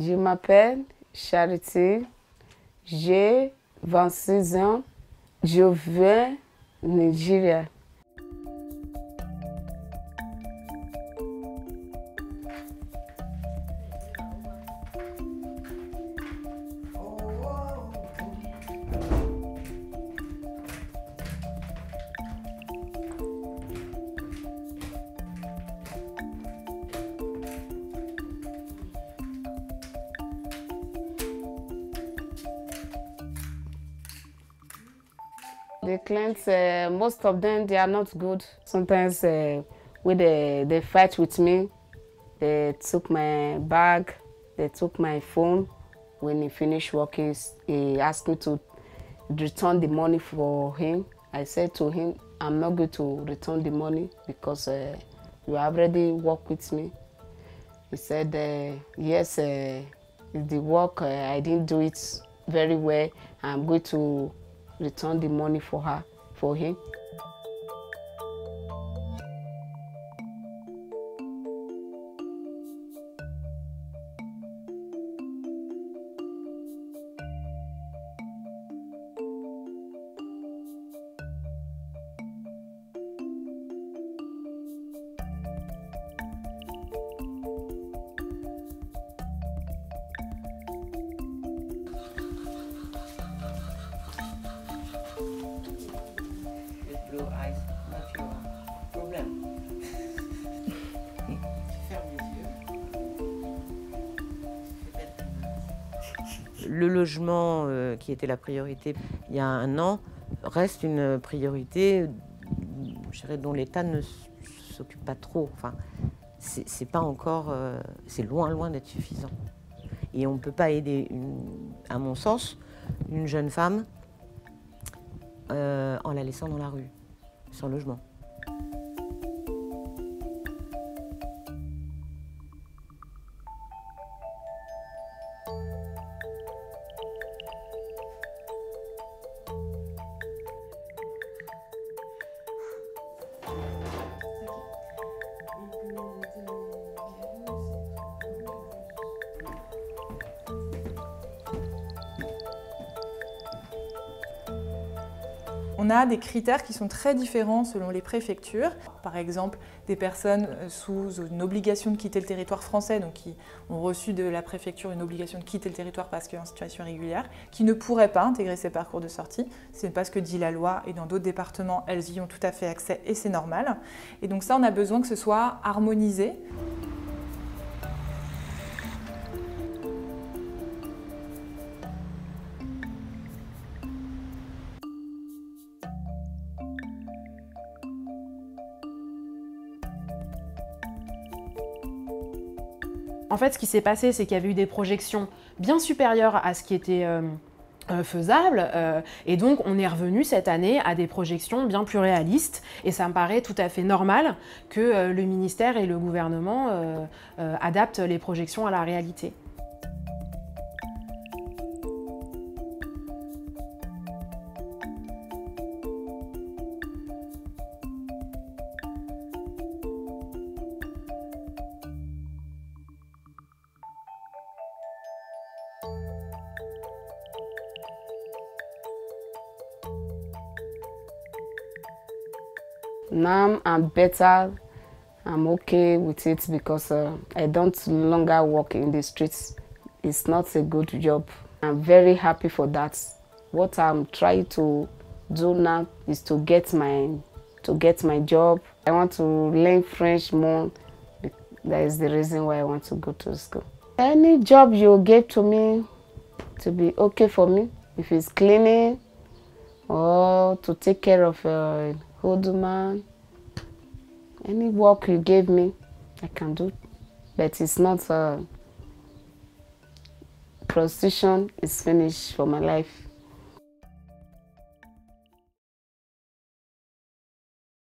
Je m'appelle Charity, j'ai 26 ans, je viens Nigeria. The clients, uh, most of them, they are not good. Sometimes uh, when they, they fight with me, they took my bag, they took my phone. When he finished working, he asked me to return the money for him. I said to him, I'm not going to return the money because uh, you already work with me. He said, uh, yes, uh, the work, uh, I didn't do it very well. I'm going to return the money for her, for him. Eyes, not your problem. Belle Le logement, euh, qui était la priorité il y a un an, reste une priorité je dirais, dont l'État ne s'occupe pas trop. Enfin, c'est c'est pas encore, euh, c'est loin, loin d'être suffisant. Et on ne peut pas aider, une- à mon sens, une jeune femme euh, en la laissant dans la rue, sans logement. On a des critères qui sont très différents selon les préfectures. Par exemple, des personnes euh, sous une obligation de quitter le territoire français, donc qui ont reçu de la préfecture une obligation de quitter le territoire parce qu'en situation irrégulière, qui ne pourraient pas intégrer ces parcours de sortie. Ce n'est pas ce que dit la loi et dans d'autres départements, elles y ont tout à fait accès et c'est normal. Et donc ça, on a besoin que ce soit harmonisé. En fait, ce qui s'est passé, c'est qu'il y avait eu des projections bien supérieures à ce qui était euh, euh, faisable. euh, et donc, on est revenu cette année à des projections bien plus réalistes. Et ça me paraît tout à fait normal que le ministère et le gouvernement adaptent les projections à la réalité. Now I'm better. I'm okay with it because uh, I don't longer work in the streets. It's not a good job. I'm very happy for that. What I'm trying to do now is to get my to get my job. I want to learn French more. That is the reason why I want to go to school. Any job you give to me to be okay for me, if it's cleaning or to take care of a man, any work you gave me, I can do. But it's not uh, prostitution is finished for my life.